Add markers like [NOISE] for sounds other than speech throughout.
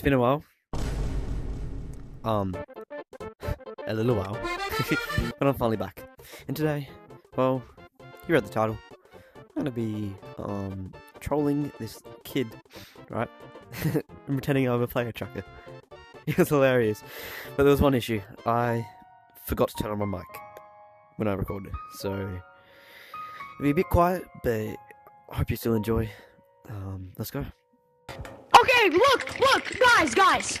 It's been a while. Um, a little while. [LAUGHS] but I'm finally back. And today, well, you read the title. I'm gonna be, um, trolling this kid, right? [LAUGHS] and pretending I'm a player tracker. [LAUGHS] It was hilarious. But there was one issue. I forgot to turn on my mic when I recorded. So, it'll be a bit quiet, but I hope you still enjoy. Um, let's go. Okay, look, look, guys, guys.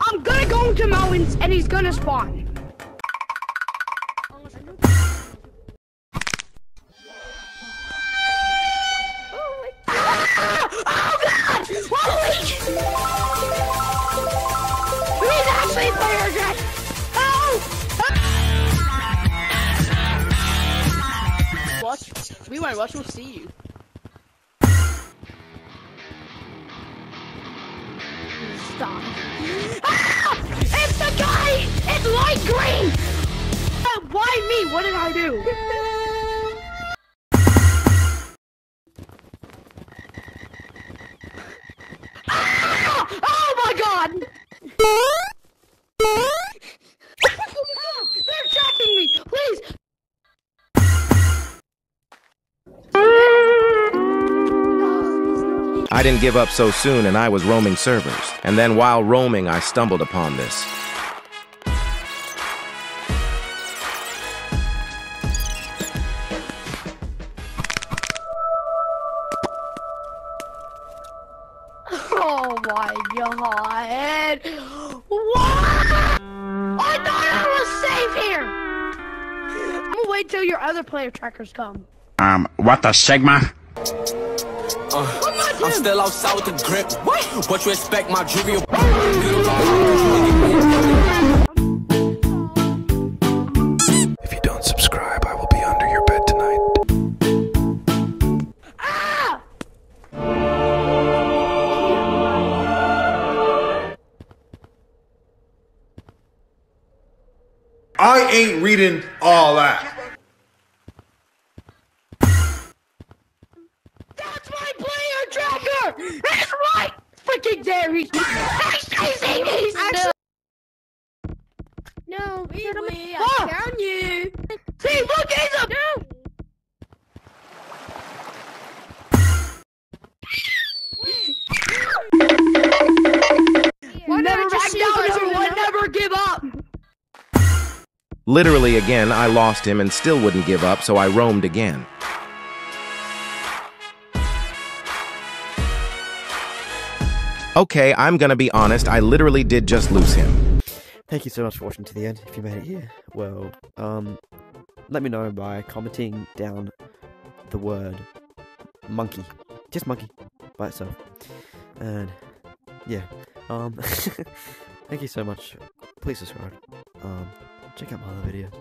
I'm gonna go into mountains and he's gonna spawn. Watch. We might watch. We'll see you. Stop. Ah! It's the guy! It's light green! Uh, why me? What did I do? Ah! Oh I didn't give up so soon and I was roaming servers. And then while roaming, I stumbled upon this. Oh my god! What? I thought I was safe here! I'm gonna wait till your other player trackers come. Um, what the Sigma? I'm still outside with the grip. What? What you expect, my jewelry? If you don't subscribe, I will be under your bed tonight. Ah! I ain't reading all that. That's my player tracker! It's right freaking there! He's, he's chasing me still! No, Wee you're the- wee, Ah! Found you. See, look, he's a... No! Why never not back just down, shoot us everyone! Never give up! Literally again, I lost him and still wouldn't give up, so I roamed again. Okay, I'm gonna be honest, I literally did just lose him. Thank you so much for watching to the end. If you made it here, well, um, let me know by commenting down the word monkey, just monkey by itself, and yeah, um, [LAUGHS] thank you so much. Please subscribe. Um, check out my other videos.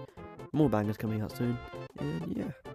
More bangers coming out soon, and yeah.